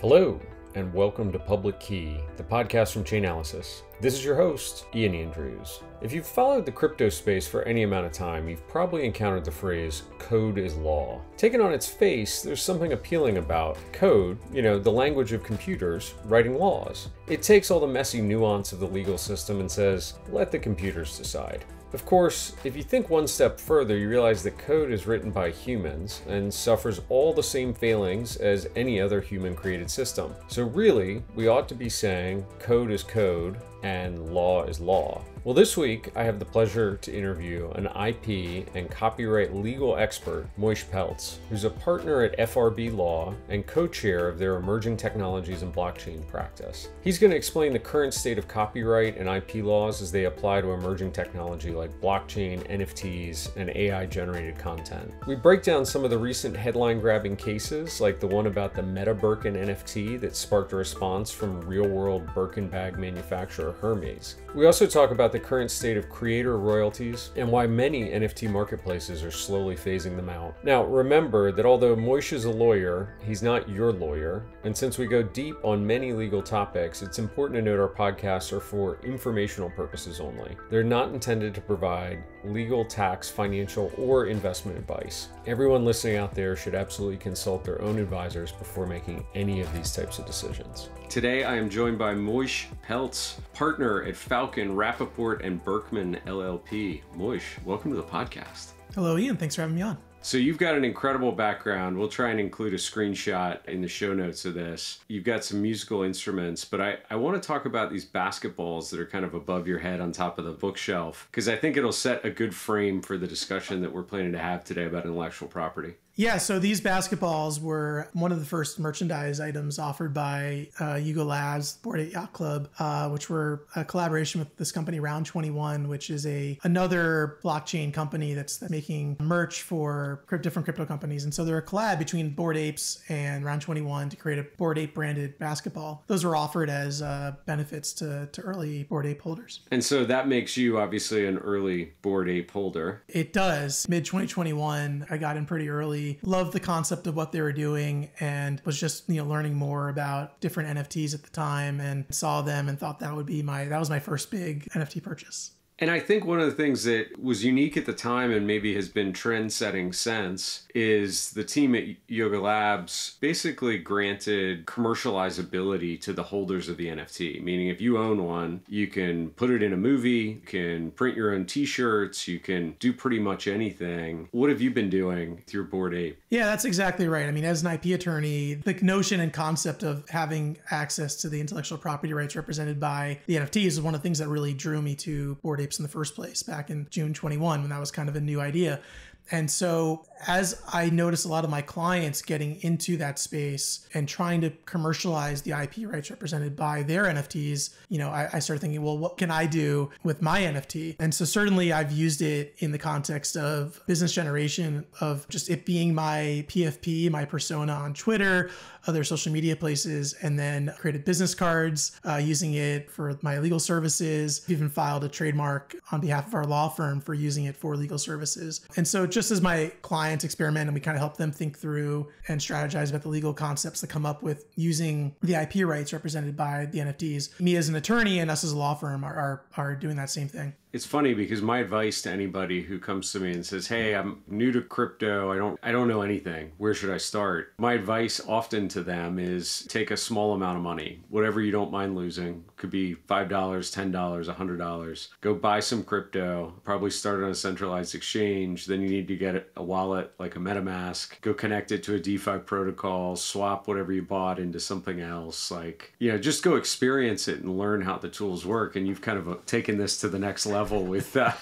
Hello, and welcome to Public Key, the podcast from Chainalysis. This is your host, Ian Andrews. If you've followed the crypto space for any amount of time, you've probably encountered the phrase code is law. Taken on its face, there's something appealing about code, you know, the language of computers, writing laws. It takes all the messy nuance of the legal system and says, let the computers decide. Of course, if you think one step further, you realize that code is written by humans and suffers all the same failings as any other human created system. So, really, we ought to be saying code is code and law is law. Well, this week I have the pleasure to interview an IP and copyright legal expert, Moish Peltz, who's a partner at FRB Law and co chair of their emerging technologies and blockchain practice. He's going to explain the current state of copyright and IP laws as they apply to emerging technology like blockchain, NFTs, and AI generated content. We break down some of the recent headline grabbing cases, like the one about the Meta Birkin NFT that sparked a response from real world Birkin bag manufacturer Hermes. We also talk about the current state of creator royalties and why many NFT marketplaces are slowly phasing them out. Now, remember that although Moish is a lawyer, he's not your lawyer, and since we go deep on many legal topics, it's important to note our podcasts are for informational purposes only. They're not intended to provide legal, tax, financial, or investment advice. Everyone listening out there should absolutely consult their own advisors before making any of these types of decisions. Today, I am joined by Moish Peltz, partner at Falcon, Rappaport, and Berkman LLP. Moish, welcome to the podcast. Hello, Ian. Thanks for having me on. So you've got an incredible background. We'll try and include a screenshot in the show notes of this. You've got some musical instruments, but I, I want to talk about these basketballs that are kind of above your head on top of the bookshelf, because I think it'll set a good frame for the discussion that we're planning to have today about intellectual property. Yeah, so these basketballs were one of the first merchandise items offered by uh, Yuga Labs, Bored Ape Yacht Club, uh, which were a collaboration with this company Round 21, which is a another blockchain company that's making merch for different crypto companies. And so they're a collab between Bored Apes and Round 21 to create a Bored Ape branded basketball. Those were offered as uh, benefits to, to early Bored Ape holders. And so that makes you obviously an early Bored Ape holder. It does. Mid 2021, I got in pretty early loved the concept of what they were doing and was just you know learning more about different NFTs at the time and saw them and thought that would be my that was my first big NFT purchase. And I think one of the things that was unique at the time and maybe has been trend setting since is the team at Yuga Labs basically granted commercializability to the holders of the NFT. Meaning, if you own one, you can put it in a movie, you can print your own t shirts, you can do pretty much anything. What have you been doing with your Bored Ape? Yeah, that's exactly right. I mean, as an IP attorney, the notion and concept of having access to the intellectual property rights represented by the NFTs is one of the things that really drew me to Bored Ape in the first place back in June 21 when that was kind of a new idea. And so, as I notice a lot of my clients getting into that space and trying to commercialize the IP rights represented by their NFTs, you know, I, I, started thinking, well, what can I do with my NFT? And so, certainly, I've used it in the context of business generation, of just it being my PFP, my persona on Twitter, other social media places, and then created business cards uh, using it for my legal services. Even filed a trademark on behalf of our law firm for using it for legal services. And so, just as my clients experiment and we kind of help them think through and strategize about the legal concepts that come up with using the IP rights represented by the NFTs, me as an attorney and us as a law firm are, are, are doing that same thing it's funny because my advice to anybody who comes to me and says hey i'm new to crypto. I don't i don't know anything. Where should i start? My advice often to them is take a small amount of money. Whatever you don't mind losing. Could be $5 $10 $100 go buy some crypto. Probably start on a centralized exchange. Then you need to get a wallet like a metamask. Go connect it to a defi protocol. Swap whatever you bought into something else. Like you know just go experience it and learn how the tools work. And you've kind of taken this to the next level level with uh,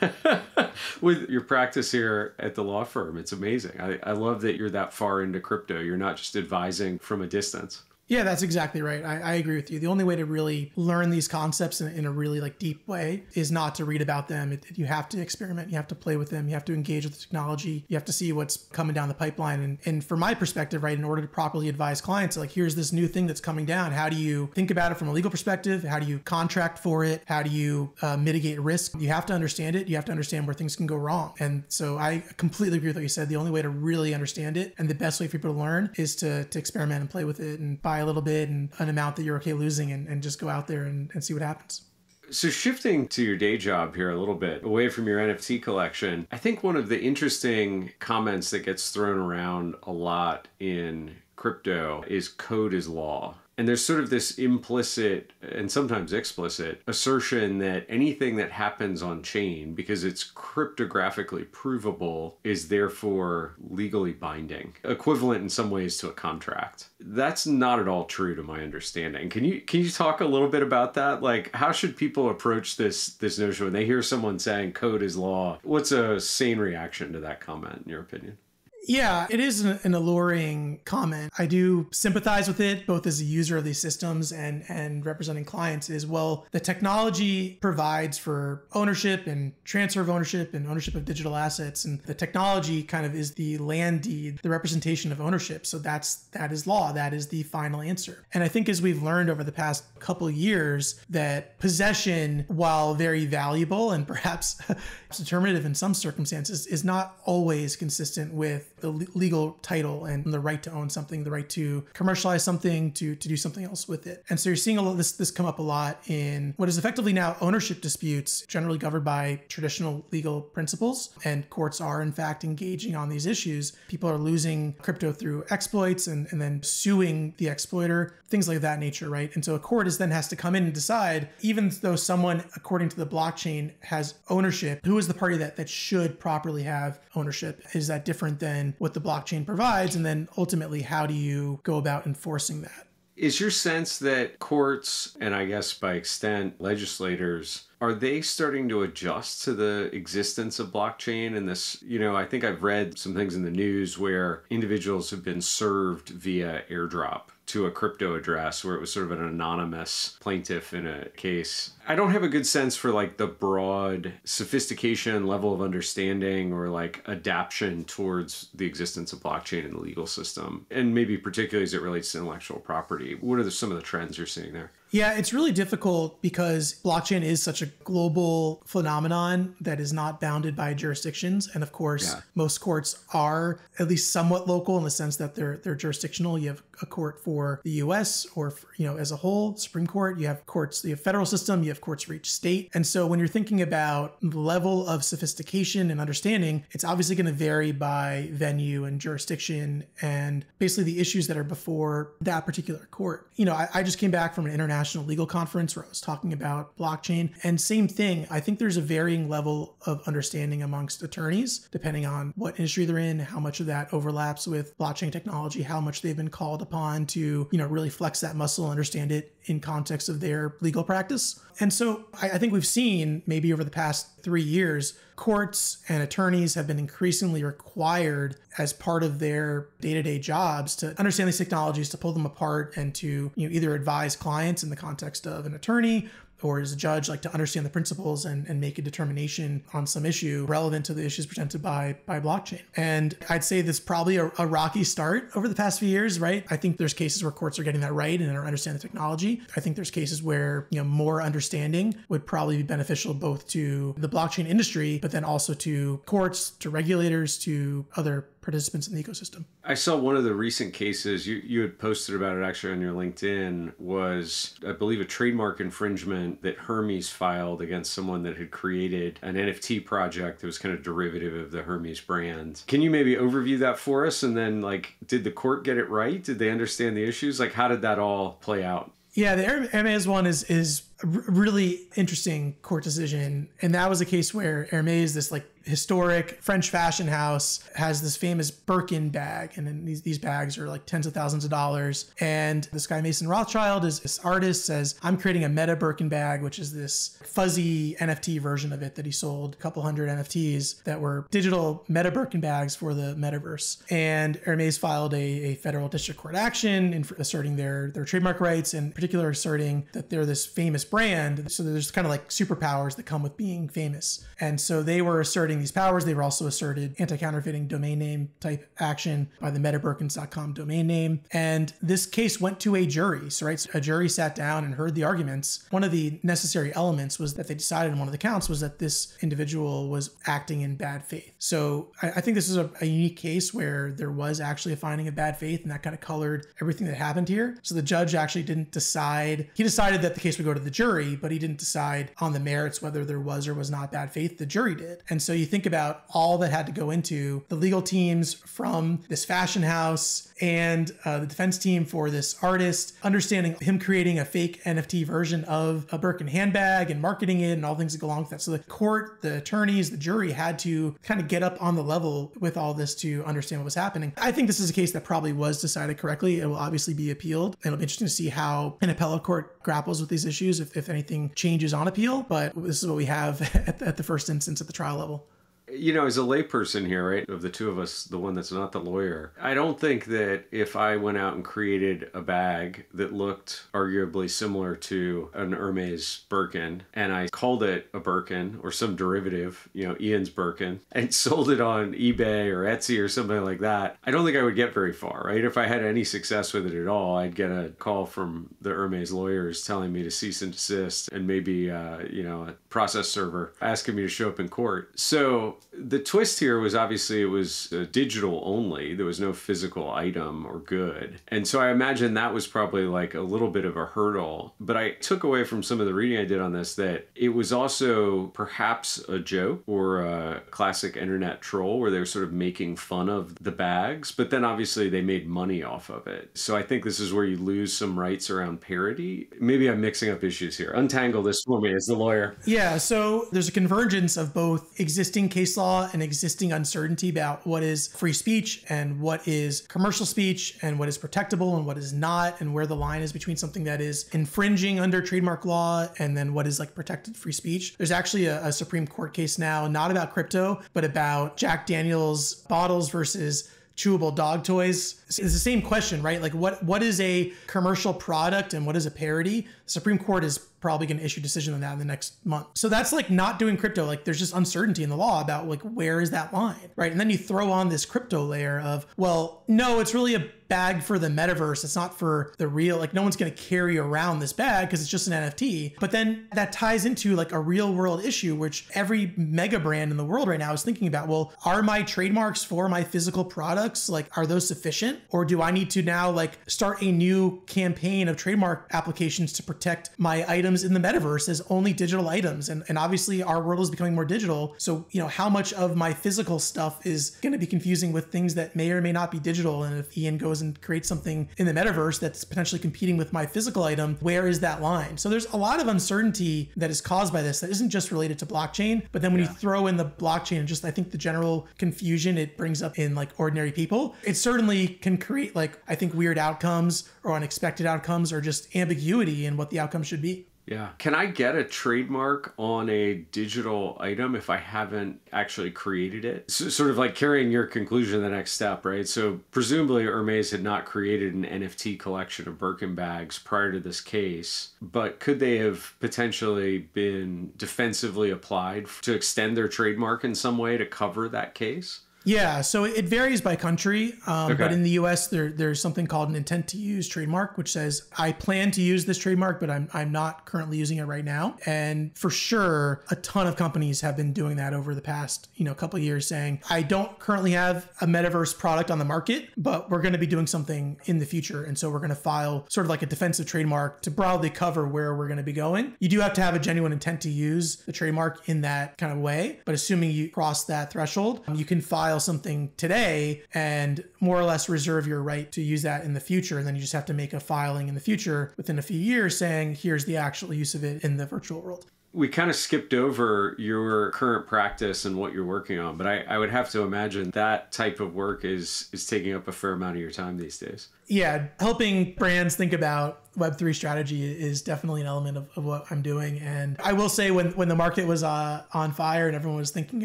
with your practice here at the law firm. It's amazing. I, I love that you're that far into crypto. You're not just advising from a distance. Yeah, that's exactly right. I, I, agree with you. The only way to really learn these concepts in, in a really like deep way is not to read about them. It, you have to experiment. You have to play with them. You have to engage with the technology. You have to see what's coming down the pipeline. And, and from my perspective, right, in order to properly advise clients, like here's this new thing that's coming down. How do you think about it from a legal perspective? How do you contract for it? How do you uh, mitigate risk? You have to understand it. You have to understand where things can go wrong. And so I completely agree with what you said. The only way to really understand it and the best way for people to learn is to, to experiment and play with it and buy a little bit and an amount that you're okay losing and, and just go out there and, and see what happens. So, shifting to your day job here a little bit, away from your NFT collection, I think one of the interesting comments that gets thrown around a lot in crypto is code is law. And there's sort of this implicit and sometimes explicit assertion that anything that happens on chain, because it's cryptographically provable, is therefore legally binding, equivalent in some ways to a contract. That's not at all true to my understanding. Can you can you talk a little bit about that? Like how should people approach this this notion when they hear someone saying code is law? What's a sane reaction to that comment in your opinion? Yeah, it is an, alluring comment. I do sympathize with it, both as a user of these systems and and representing clients. Is well, the technology provides for ownership and transfer of ownership and ownership of digital assets, and the technology kind of is the land deed, the representation of ownership. So that's that is law. That is the final answer. And I think as we've learned over the past couple years, that possession, while very valuable and perhaps determinative in some circumstances, is not always consistent with the legal title and the right to own something, the right to commercialize something, to to do something else with it. And so you're seeing a lot this this come up a lot in what is effectively now ownership disputes, generally governed by traditional legal principles. And courts are in fact engaging on these issues. People are losing crypto through exploits and, and then suing the exploiter, things like that nature, right? And so a court is then has to come in and decide, even though someone, according to the blockchain, has ownership, who is the party that that should properly have ownership? Is that different than what the blockchain provides? And then ultimately, how do you go about enforcing that? Is your sense that courts, and I guess by extent legislators, are they starting to adjust to the existence of blockchain and this you know i think i've read some things in the news where individuals have been served via airdrop to a crypto address where it was sort of an anonymous plaintiff in a case. I don't have a good sense for like the broad sophistication, level of understanding, or like adaptation towards the existence of blockchain in the legal system, and maybe particularly as it relates to intellectual property. What are the, some of the trends you're seeing there? Yeah, it's really difficult because blockchain is such a global phenomenon that is not bounded by jurisdictions. And of course, yeah. most courts are at least somewhat local in the sense that they're they're jurisdictional. You have a court for the US or for, you know as a whole, Supreme Court, you have courts, you have federal system, you have courts for each state. And so when you're thinking about the level of sophistication and understanding, it's obviously going to vary by venue and jurisdiction and basically the issues that are before that particular court. You know, I, I just came back from an international Legal Conference where I was talking about blockchain. And same thing, I think there's a varying level of understanding amongst attorneys, depending on what industry they're in, how much of that overlaps with blockchain technology, how much they've been called upon to, you know, really flex that muscle, understand it in context of their legal practice. And so I, I think we've seen maybe over the past three years, courts and attorneys have been increasingly required as part of their day-to-day jobs to understand these technologies, to pull them apart and to you know, either advise clients in the context of an attorney or as a judge like to understand the principles and, and make a determination on some issue relevant to the issues presented by by blockchain. And i'd say this probably a, a, rocky start over the past few years right? I think there's cases where courts are getting that right and are understanding the technology. I think there's cases where you know more understanding would probably be beneficial both to the blockchain industry but then also to courts to regulators to other participants in the ecosystem. I saw one of the recent cases you, you had posted about it actually on your LinkedIn was, I believe, a trademark infringement that Hermes filed against someone that had created an NFT project that was kind of derivative of the Hermes brand. Can you maybe overview that for us? And then, like, did the court get it right? Did they understand the issues? Like, how did that all play out? Yeah, the Hermes one is is really interesting court decision, and that was a case where Hermes, this like historic French fashion house has this famous Birkin bag, and then these these bags are like tens of thousands of dollars. And this guy Mason Rothschild is this artist says, "I'm creating a meta Birkin bag, which is this fuzzy NFT version of it that he sold a couple hundred NFTs that were digital meta Birkin bags for the metaverse." And Hermes filed a, a federal district court action in asserting their their trademark rights, and particular asserting that they're this famous brand. So there's kind of like superpowers that come with being famous. And so they were asserting these powers. They were also asserted anti-counterfeiting domain name type action by the metabirkins.com domain name. And this case went to a jury. So right, so a jury sat down and heard the arguments. One of the necessary elements was that they decided in one of the counts was that this individual was acting in bad faith. So I, I think this is a, a unique case where there was actually a finding of bad faith and that kind of colored everything that happened here. So the judge actually didn't decide. He decided that the case would go to the jury, but he didn't decide on the merits whether there was or was not bad faith. The jury did. And so you think about all that had to go into the legal teams from this fashion house and uh, the defense team for this artist, understanding him creating a fake NFT version of a Birkin handbag and marketing it and all things that go along with that. So the court, the attorneys, the jury had to kind of get up on the level with all this to understand what was happening. I think this is a case that probably was decided correctly. It will obviously be appealed. It'll be interesting to see how an appellate court grapples with these issues, if, if anything changes on appeal. But this is what we have at at the first instance at the trial level you know, as a layperson here, right, of the two of us, the one that's not the lawyer, I don't think that if I went out and created a bag that looked arguably similar to an Hermes Birkin and I called it a Birkin or some derivative, you know, Ian's Birkin, and sold it on eBay or Etsy or something like that, I don't think I would get very far, right? If I had any success with it at all, I'd get a call from the Hermes lawyers telling me to cease and desist and maybe, uh, you know, a process server asking me to show up in court. So, the twist here was obviously it was uh, digital only. There was no physical item or good. And so I imagine that was probably like a little bit of a hurdle. But I took away from some of the reading I did on this that it was also perhaps a joke or a classic internet troll where they were sort of making fun of the bags. But then obviously they made money off of it. So I think this is where you lose some rights around parody. Maybe I'm mixing up issues here. Untangle this for me as the lawyer. Yeah. So there's a convergence of both existing case case law and existing uncertainty about what is free speech and what is commercial speech and what is protectable and what is not, and where the line is between something that is infringing under trademark law and then what is like protected free speech. There's actually a, a Supreme Court case now, not about crypto, but about Jack Daniels bottles versus chewable dog toys. It's the same question, right? Like what what is a commercial product and what is a parody? The Supreme Court is probably going to issue a decision on that in the next month. So that's like not doing crypto. Like there's just uncertainty in the law about like where is that line, right? And then you throw on this crypto layer of, well, no, it's really a bag for the metaverse. It's not for the real, like no one's going to carry around this bag because it's just an NFT. But then that ties into like a real world issue, which every mega brand in the world right now is thinking about. Well, are my trademarks for my physical products, like, are those sufficient? Or do I need to now like start a new campaign of trademark applications to protect my items in the metaverse as only digital items? And, and obviously our world is becoming more digital. So, you know, how much of my physical stuff is going to be confusing with things that may or may not be digital? And if Ian goes goes and creates something in the metaverse that's potentially competing with my physical item, where is that line? So there's a lot of uncertainty that is caused by this that isn't just related to blockchain, but then when yeah. you throw in the blockchain and just I think the general confusion it brings up in like ordinary people, it certainly can create like I think weird outcomes or unexpected outcomes or just ambiguity in what the outcome should be. Yeah. Can I get a trademark on a digital item if I haven't actually created it? So, sort of like carrying your conclusion the next step, right? So presumably Hermes had not created an NFT collection of Birkin bags prior to this case, but could they have potentially been defensively applied to extend their trademark in some way to cover that case? Yeah, so it varies by country, um, okay. but in the U.S. there there's something called an intent to use trademark, which says I plan to use this trademark, but I'm I'm not currently using it right now. And for sure, a ton of companies have been doing that over the past you know couple years, saying I don't currently have a metaverse product on the market, but we're going to be doing something in the future, and so we're going to file sort of like a defensive trademark to broadly cover where we're going to be going. You do have to have a genuine intent to use the trademark in that kind of way, but assuming you cross that threshold, you can file something today and more or less reserve your right to use that in the future. And then you just have to make a filing in the future within a few years saying, here's the actual use of it in the virtual world we kind of skipped over your current practice and what you're working on, but I, I, would have to imagine that type of work is is taking up a fair amount of your time these days. Yeah, helping brands think about Web3 strategy is definitely an element of, of, what I'm doing. And I will say, when, when the market was uh, on fire and everyone was thinking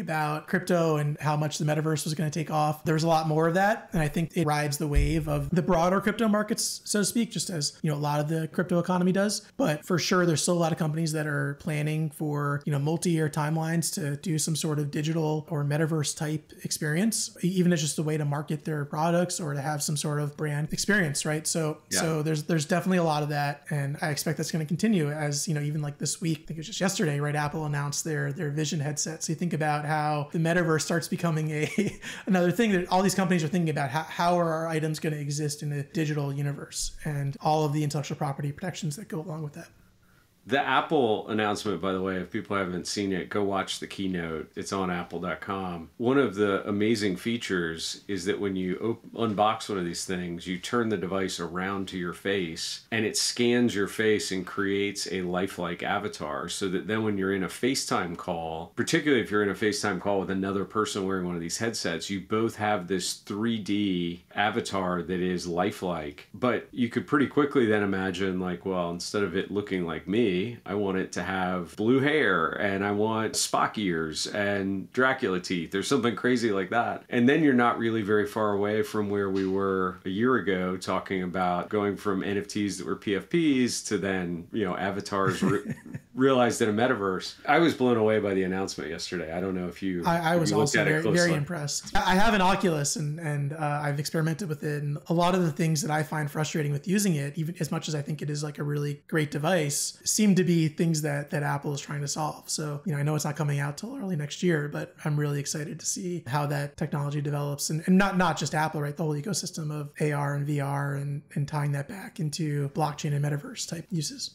about crypto and how much the metaverse was going to take off, there was a lot more of that. And I think it rides the wave of the broader crypto markets, so to speak, just as you know a lot of the crypto economy does. But for sure, there's still a lot of companies that are planning for you know multi-year timelines to do some sort of digital or metaverse type experience, even as just a way to market their products or to have some sort of brand experience, right? So yeah. so there's there's definitely a lot of that, and I expect that's going to continue. As you know, even like this week, I think it was just yesterday, right? Apple announced their their Vision headset. So you think about how the metaverse starts becoming a another thing that all these companies are thinking about. How, how are our items going to exist in a digital universe, and all of the intellectual property protections that go along with that. The Apple announcement, by the way, if people haven't seen it, go watch the keynote. It's on apple.com. One of the amazing features is that when you op- unbox one of these things, you turn the device around to your face and it scans your face and creates a lifelike avatar so that then when you're in a FaceTime call, particularly if you're in a FaceTime call with another person wearing one of these headsets, you both have this 3D avatar that is lifelike. But you could pretty quickly then imagine, like, well, instead of it looking like me, I want it to have blue hair and I want Spock ears and Dracula teeth or something crazy like that. And then you're not really very far away from where we were a year ago talking about going from NFTs that were PFPs to then, you know, avatars re- realized in a metaverse. I was blown away by the announcement yesterday. I don't know if you. I, I was also very, very impressed. I have an Oculus and, and uh, I've experimented with it. And a lot of the things that I find frustrating with using it, even as much as I think it is like a really great device, seem to be things that that Apple is trying to solve. So, you know, I know it's not coming out till early next year, but I'm really excited to see how that technology develops and, and not not just Apple, right? The whole ecosystem of AR and VR and, and tying that back into blockchain and metaverse type uses.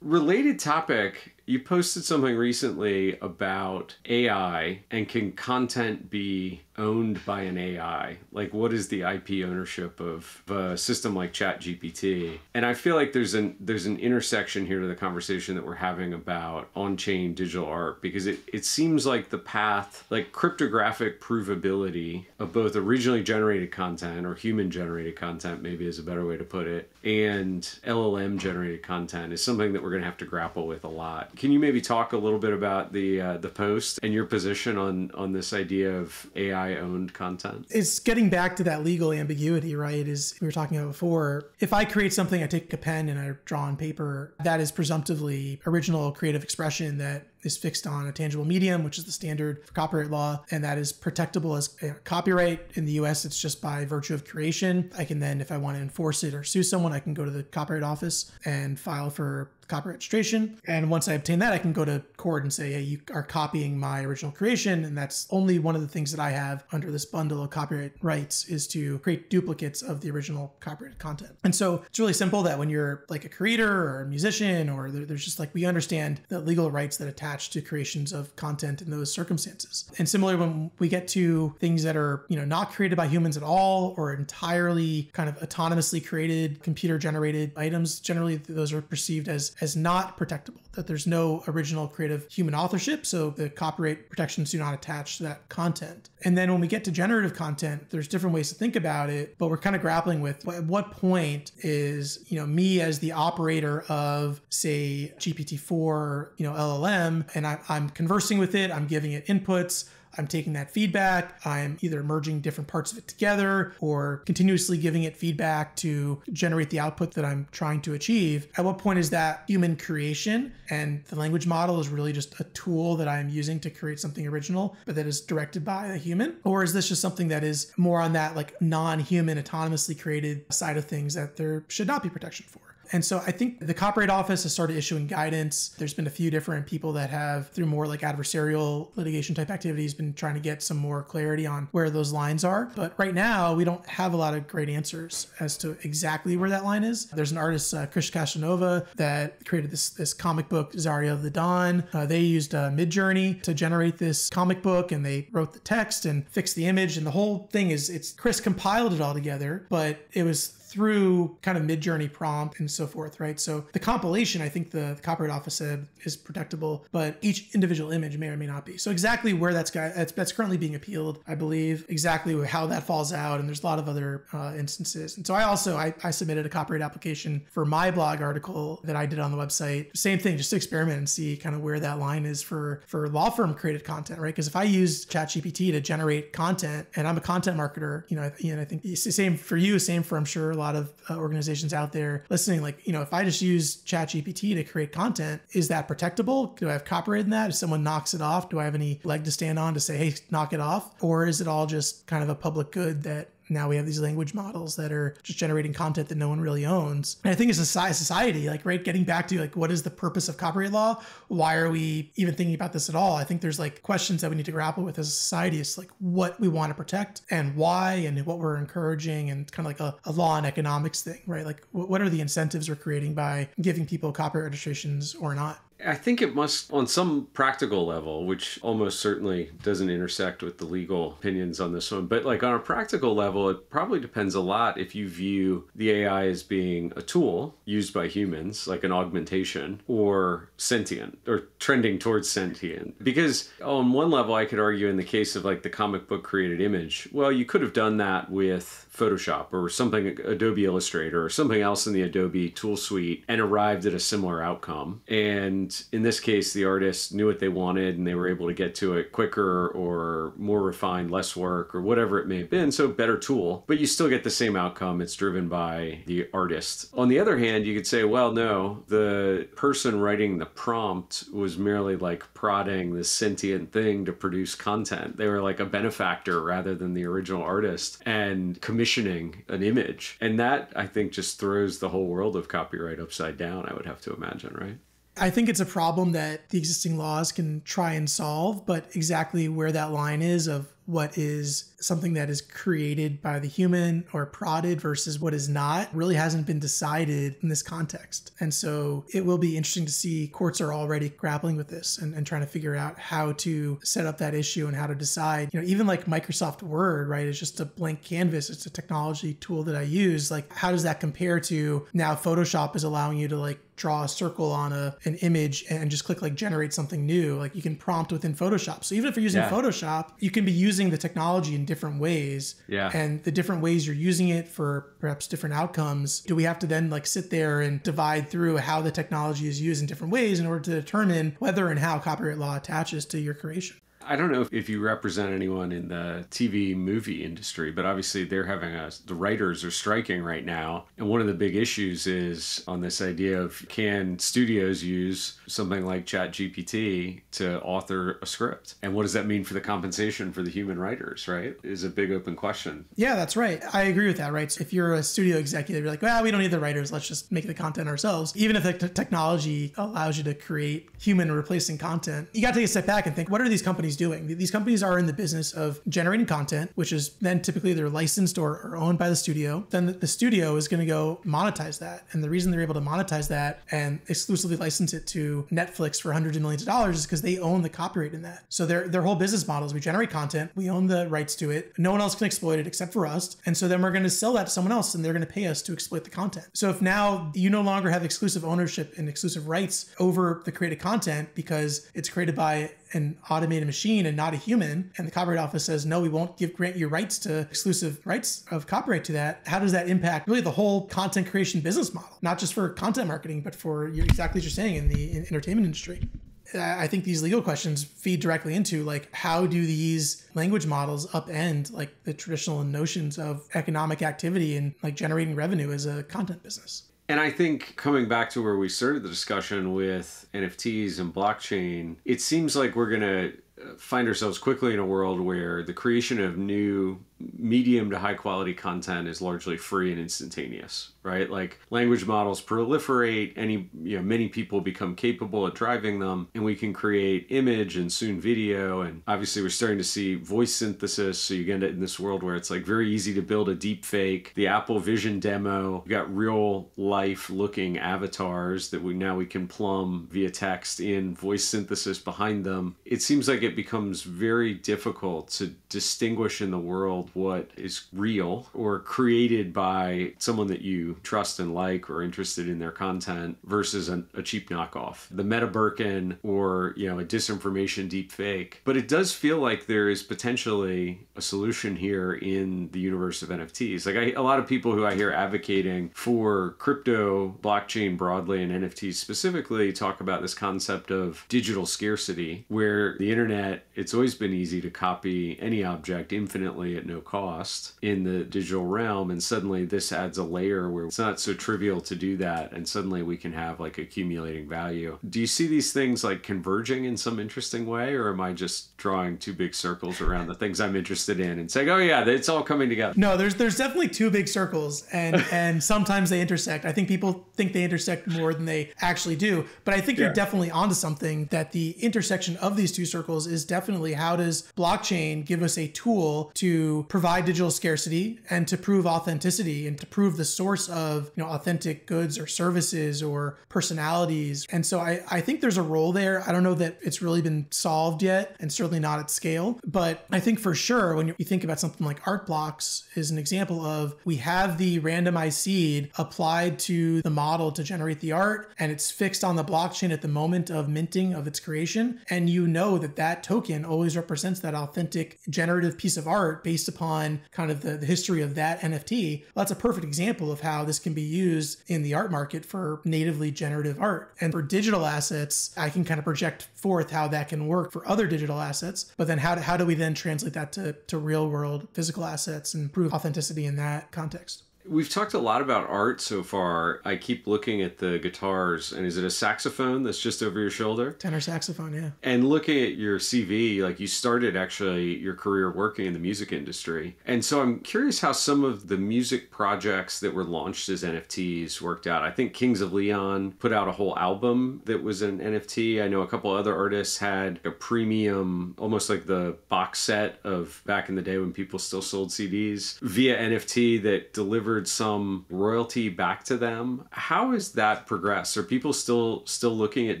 Related topic you posted something recently about AI and can content be owned by an AI? Like, what is the IP ownership of a system like ChatGPT? And I feel like there's an there's an intersection here to the conversation that we're having about on-chain digital art because it, it seems like the path, like cryptographic provability of both originally generated content or human generated content, maybe is a better way to put it, and LLM generated content is something that we're going to have to grapple with a lot can you maybe talk a little bit about the uh, the post and your position on on this idea of AI owned content? It's getting back to that legal ambiguity, right? Is we were talking about before. If I create something, I take a pen and I draw on paper. That is presumptively original creative expression that is fixed on a tangible medium, which is the standard for copyright law, and that is protectable as copyright. In the US, it's just by virtue of creation. I can then, if I want to enforce it or sue someone, I can go to the Copyright Office and file for copyright registration. And once I obtain that, I can go to court and say, hey, you are copying my original creation. And that's only one of the things that I have under this bundle of copyright rights is to create duplicates of the original copyrighted content. And so it's really simple that when you're like a creator or a musician, or there's just like, we understand the legal rights that attach attached to creations of content in those circumstances. And similarly, when we get to things that are, you know, not created by humans at all or entirely kind of autonomously created, computer generated items, generally those are perceived as as not protectable, that there's no original creative human authorship, so the copyright protections do not attach to that content. And then when we get to generative content, there's different ways to think about it, but we're kind of grappling with at what point is, you know, me as the operator of say GPT-4, you know, LLM and I, I'm conversing with it, I'm giving it inputs. I'm taking that feedback. I'm either merging different parts of it together or continuously giving it feedback to generate the output that I'm trying to achieve. At what point is that human creation and the language model is really just a tool that I'm using to create something original, but that is directed by a human? Or is this just something that is more on that like non human, autonomously created side of things that there should not be protection for? And so I think the Copyright Office has started issuing guidance. There's been a few different people that have, through more like adversarial litigation type activities, been trying to get some more clarity on where those lines are. But right now, we don't have a lot of great answers as to exactly where that line is. There's an artist, uh, Kris Kashtanova, that created this this comic book, Zarya of the Dawn. Uh, they used uh, Midjourney to generate this comic book, and they wrote the text and fixed the image. And the whole thing is, it's Kris compiled it all together, but it was through kind of Midjourney prompt and so forth, right? So the compilation, I think the, the Copyright Office said is protectable, but each individual image may or may not be. So exactly where that's that's, that's currently being appealed, I believe, exactly how that falls out, and there's a lot of other uh, instances. And so I also I, I submitted a copyright application for my blog article that I did on the website. Same thing, just to experiment and see kind of where that line is for for law firm created content, right? Because if I use ChatGPT to generate content, and I'm a content marketer, you know, I, you know, I think same for you, same for I'm sure lot of uh, organizations out there listening. Like, you know, if I just use ChatGPT to create content, is that protectable? Do I have copyright in that? If someone knocks it off, do I have any leg to stand on to say, hey, knock it off? Or is it all just kind of a public good that now we have these language models that are just generating content that no one really owns. And I think as a society, like, right, getting back to like, what is the purpose of copyright law? Why are we even thinking about this at all? I think there's like questions that we need to grapple with as a society. It's like what we want to protect and why and what we're encouraging and kind of like a, a law and economics thing, right? Like, what are the incentives we're creating by giving people copyright registrations or not? I think it must, on some practical level, which almost certainly doesn't intersect with the legal opinions on this one, but like on a practical level, it probably depends a lot if you view the AI as being a tool used by humans, like an augmentation, or sentient, or trending towards sentient. Because on one level, I could argue in the case of like the comic book created image, well, you could have done that with Photoshop or something, Adobe Illustrator or something else in the Adobe tool suite and arrived at a similar outcome. And in this case, the artist knew what they wanted and they were able to get to it quicker or more refined, less work or whatever it may have been. So, better tool, but you still get the same outcome. It's driven by the artist. On the other hand, you could say, well, no, the person writing the prompt was merely like prodding this sentient thing to produce content. They were like a benefactor rather than the original artist and commissioning an image. And that, I think, just throws the whole world of copyright upside down, I would have to imagine, right? I think it's a problem that the existing laws can try and solve, but exactly where that line is of what is something that is created by the human or prodded versus what is not really hasn't been decided in this context. And so it will be interesting to see courts are already grappling with this and, and trying to figure out how to set up that issue and how to decide. You know, even like Microsoft Word, right, is just a blank canvas. It's a technology tool that I use. Like, how does that compare to now Photoshop is allowing you to like draw a circle on a an image and just click like generate something new. Like you can prompt within Photoshop. So even if you're using yeah. Photoshop, you can be using the technology in different ways. Yeah. And the different ways you're using it for perhaps different outcomes. Do we have to then like sit there and divide through how the technology is used in different ways in order to determine whether and how copyright law attaches to your creation? I don't know if you represent anyone in the TV movie industry, but obviously they're having a, the writers are striking right now. And one of the big issues is on this idea of can studios use something like ChatGPT to author a script? And what does that mean for the compensation for the human writers, right? Is a big open question. Yeah, that's right. I agree with that, right? So if you're a studio executive, you're like, well, we don't need the writers. Let's just make the content ourselves. Even if the t- technology allows you to create human replacing content, you got to take a step back and think, what are these companies companies doing. These companies are in the business of generating content, which is then typically they're licensed or, or owned by the studio. Then the, the studio is going to go monetize that. And the reason they're able to monetize that and exclusively license it to Netflix for hundreds of millions of dollars is because they own the copyright in that. So their their whole business model is we generate content, we own the rights to it. No one else can exploit it except for us. And so then we're going to sell that to someone else and they're going to pay us to exploit the content. So if now you no longer have exclusive ownership and exclusive rights over the created content because it's created by an automated machine and not a human, and the Copyright Office says, no, we won't give grant you rights to exclusive rights of copyright to that, how does that impact really the whole content creation business model? Not just for content marketing, but for exactly what you're saying in the entertainment industry. I think these legal questions feed directly into like how do these language models upend like the traditional notions of economic activity and like generating revenue as a content business. And I think coming back to where we started the discussion with NFTs and blockchain, it seems like we're going to uh, find ourselves quickly in a world where the creation of new medium to high quality content is largely free and instantaneous right? Like language models proliferate any you know many people become capable at driving them and we can create image and soon video and obviously we're starting to see voice synthesis so you get in this world where it's like very easy to build a deep fake the apple vision demo we got real life looking avatars that we now we can plumb via text in voice synthesis behind them. It seems like it becomes very difficult to distinguish in the world what is real or created by someone that you trust and like or interested in their content versus a, a cheap knockoff. The Meta Birkin or, you know, a disinformation deep fake. But it does feel like there is potentially a solution here in the universe of NFTs. Like I, a lot of people who I hear advocating for crypto, blockchain broadly, and NFTs specifically talk about this concept of digital scarcity, where the internet, it's always been easy to copy any object infinitely at no cost in the digital realm. And suddenly this adds a layer where it's not so trivial to do that. And suddenly we can have like accumulating value. Do you see these things like converging in some interesting way, or am I just drawing two big circles around the things I'm interested in and saying, oh, yeah, it's all coming together? No, there's there's definitely two big circles, and and sometimes they intersect. I think people think they intersect more than they actually do, but I think yeah. you're definitely onto something. That the intersection of these two circles is definitely how does blockchain give us a tool to provide digital scarcity and to prove authenticity and to prove the source of you know authentic goods or services or personalities. And so I I think there's a role there. I don't know that it's really been solved yet, and certainly not at scale. But I think for sure when you think about something like art blocks is an example of we have the randomized seed applied to the model to generate the art and it's fixed on the blockchain at the moment of minting of its creation and you know that that token always represents that authentic generative piece of art based upon kind of the, the history of that nft well, that's a perfect example of how this can be used in the art market for natively generative art. And for digital assets i can kind of project forth how that can work for other digital assets but then how do, how do we then translate that to, to real world physical assets and prove authenticity in that context We've talked a lot about art so far. I keep looking at the guitars, and is it a saxophone that's just over your shoulder? Tenor saxophone, yeah. And looking at your CV, like you started actually your career working in the music industry. And so I'm curious how some of the music projects that were launched as NFTs worked out. I think Kings of Leon put out a whole album that was an NFT. I know a couple other artists had a premium, almost like the box set of back in the day when people still sold CDs via NFT that delivered delivered some royalty back to them. How has that progressed? Are people still still looking at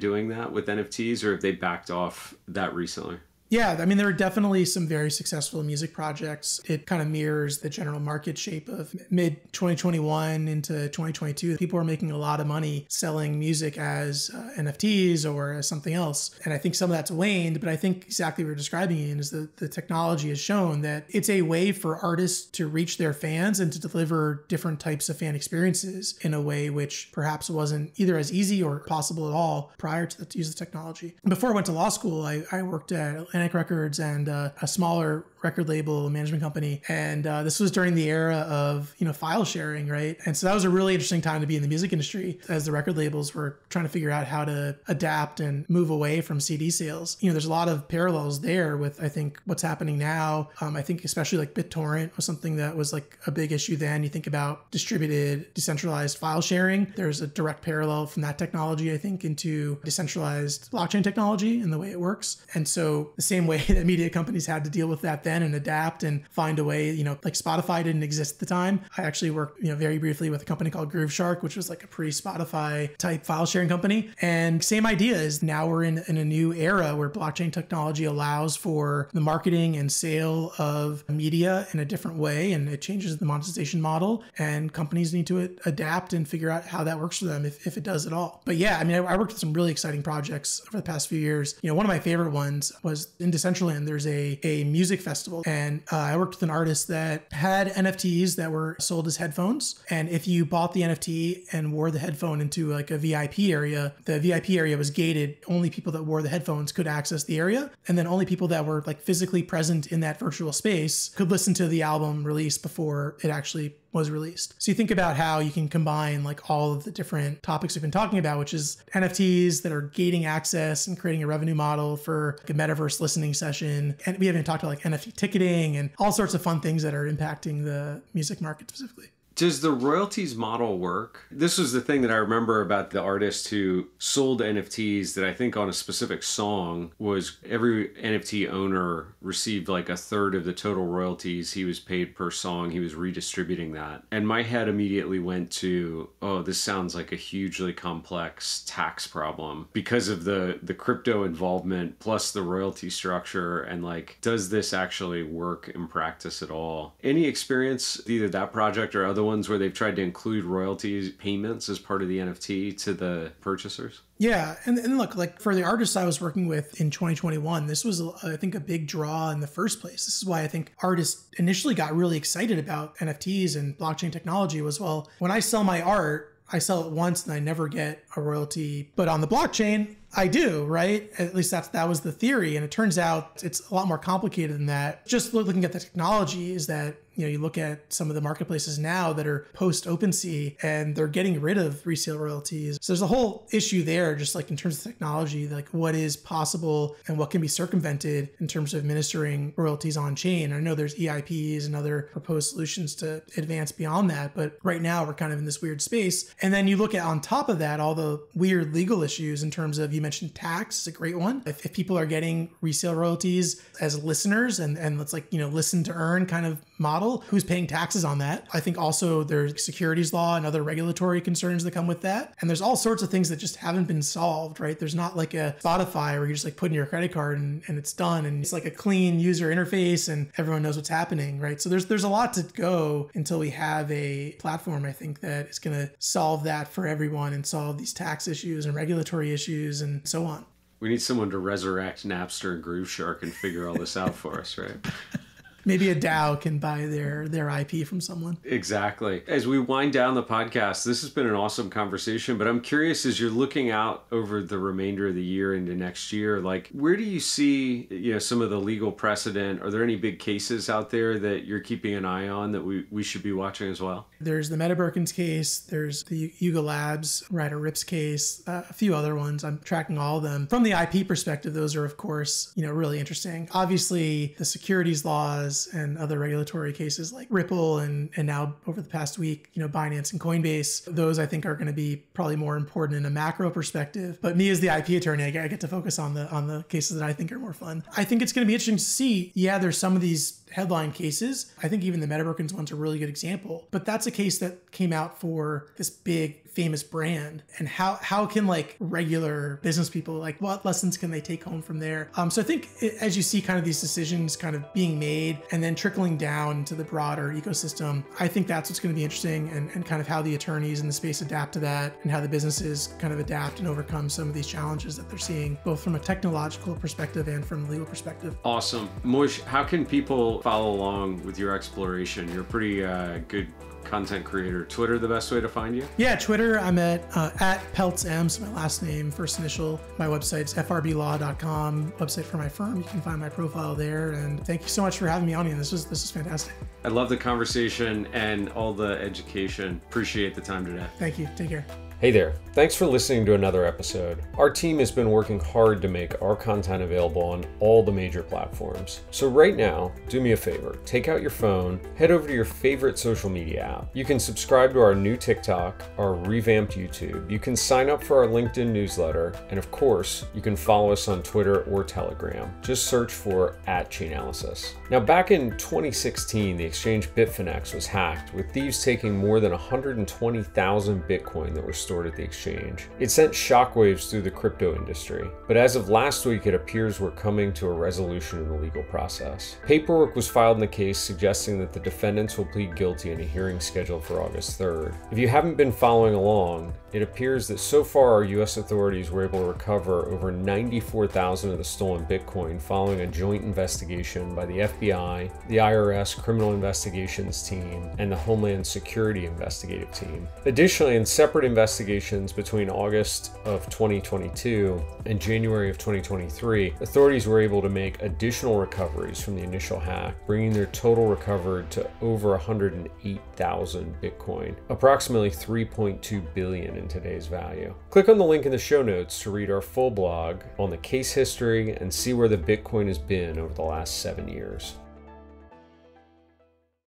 doing that with NFTs, or have they backed off that recently? Yeah, I mean, there are definitely some very successful music projects. It kind of mirrors the general market shape of mid 2021 into 2022. People are making a lot of money selling music as uh, NFTs or as something else. And I think some of that's waned, but I think exactly what you're describing Ian, is that the technology has shown that it's a way for artists to reach their fans and to deliver different types of fan experiences in a way which perhaps wasn't either as easy or possible at all prior to the use of technology. Before I went to law school, I, I worked at Atlantic Records and uh, a smaller record label management company. And uh, this was during the era of you know file sharing right? And so that was a really interesting time to be in the music industry as the record labels were trying to figure out how to adapt and move away from cd sales. You know there's a lot of parallels there with i think what's happening now. Um, i think especially like bittorrent was something that was like a big issue then. You think about distributed decentralized file sharing. There's a direct parallel from that technology i think into decentralized blockchain technology and the way it works. And so the same way that media companies had to deal with that then then and adapt and find a way. You know, like Spotify didn't exist at the time. I actually worked, you know, very briefly with a company called Grooveshark, which was like a pre-Spotify type file sharing company. And same idea is now we're in, in a new era where blockchain technology allows for the marketing and sale of media in a different way and it changes the monetization model. And companies need to adapt and figure out how that works for them if, if it does at all. But yeah, I mean, I, I worked with some really exciting projects over the past few years. You know, one of my favorite ones was in Decentraland, there's a, a music festival festival. And uh, I worked with an artist that had NFTs that were sold as headphones. And if you bought the NFT and wore the headphone into like a VIP area, the VIP area was gated. Only people that wore the headphones could access the area. And then only people that were like physically present in that virtual space could listen to the album release before it actually was released. So you think about how you can combine like all of the different topics we've been talking about, which is NFTs that are gating access and creating a revenue model for like a metaverse listening session. And we haven't talked about like NFT ticketing and all sorts of fun things that are impacting the music market specifically. Does the royalties model work? This was the thing that I remember about the artist who sold NFTs that I think on a specific song was every NFT owner received like a third of the total royalties he was paid per song. He was redistributing that. And my head immediately went to, oh, this sounds like a hugely complex tax problem because of the the crypto involvement plus the royalty structure and like does this actually work in practice at all? Any experience either that project or other ones where they've tried to include royalties payments as part of the NFT to the purchasers? Yeah, and, and look, like for the artists I was working with in 2021, this was, uh, I think, a big draw in the first place. This is why I think artists initially got really excited about NFTs and blockchain technology. Was well, when I sell my art, I sell it once and I never get a royalty. But on the blockchain, I do, right? At least that's that was the theory, and it turns out it's a lot more complicated than that. Just looking at the technology is that you know you look at some of the marketplaces now that are post OpenSea and they're getting rid of resale royalties. So there's a whole issue there, just like in terms of technology, like what is possible and what can be circumvented in terms of administering royalties on chain. I know there's EIPs and other proposed solutions to advance beyond that, but right now we're kind of in this weird space. And then you look at on top of that all the weird legal issues in terms of you mentioned tax is a great one. If, if people are getting resale royalties as listeners and and let's like you know listen to earn kind of model, who's paying taxes on that? I think also there's securities law and other regulatory concerns that come with that. And there's all sorts of things that just haven't been solved, right? There's not like a Spotify where you just like put in your credit card and, and it's done and it's like a clean user interface and everyone knows what's happening, right? So there's there's a lot to go until we have a platform, I think, that is gonna solve that for everyone and solve these tax issues and regulatory issues and so on. We need someone to resurrect Napster and Grooveshark and figure all this out for us, right? maybe a DAO can buy their their IP from someone. Exactly. As we wind down the podcast, this has been an awesome conversation, but I'm curious as you're looking out over the remainder of the year into next year, like where do you see, you know, some of the legal precedent? Are there any big cases out there that you're keeping an eye on that we, we should be watching as well? There's the Meta Birkins case, there's the Yuga Labs Ryder Ripps case, uh, a few other ones. I'm tracking all of them. From the IP perspective, those are of course, you know, really interesting. Obviously, the securities laws and other regulatory cases like Ripple and and now over the past week, you know, Binance and Coinbase. Those I think are going to be probably more important in a macro perspective. But me as the IP attorney, I get to focus on the on the cases that I think are more fun. I think it's going to be interesting to see. Yeah, there's some of these headline cases. I think even the Meta Birkins one's a really good example. But that's a case that came out for this big famous brand and how how can like regular business people like what lessons can they take home from there um, so i think it, as you see kind of these decisions kind of being made and then trickling down to the broader ecosystem i think that's what's going to be interesting and, and kind of how the attorneys in the space adapt to that and how the businesses kind of adapt and overcome some of these challenges that they're seeing both from a technological perspective and from a legal perspective awesome Moish, how can people follow along with your exploration you're a pretty uh, good content creator. Twitter, the best way to find you? Yeah, Twitter. I'm at uh, at Peltz M. So my last name, first initial. My website's frblaw.com. Website for my firm. You can find my profile there. And thank you so much for having me on here. This was this was fantastic. I love the conversation and all the education. Appreciate the time today. Thank you. Take care. Hey there. Thanks for listening to another episode. Our team has been working hard to make our content available on all the major platforms. So, right now, do me a favor take out your phone, head over to your favorite social media app. You can subscribe to our new TikTok, our revamped YouTube. You can sign up for our LinkedIn newsletter. And of course, you can follow us on Twitter or Telegram. Just search for at Chainalysis. Now, back in 2016, the exchange Bitfinex was hacked, with thieves taking more than 120,000 Bitcoin that were stored at the exchange. It sent shockwaves through the crypto industry, but as of last week, it appears we're coming to a resolution in the legal process. Paperwork was filed in the case suggesting that the defendants will plead guilty in a hearing scheduled for August 3rd. If you haven't been following along, it appears that so far our US authorities were able to recover over 94,000 of the stolen Bitcoin following a joint investigation by the FBI, the IRS Criminal Investigations Team, and the Homeland Security Investigative Team. Additionally, in separate investigations between August of 2022 and January of 2023, authorities were able to make additional recoveries from the initial hack, bringing their total recovered to over 108,000 Bitcoin, approximately 3.2 billion in today's value. Click on the link in the show notes to read our full blog on the case history and see where the Bitcoin has been over the last seven years.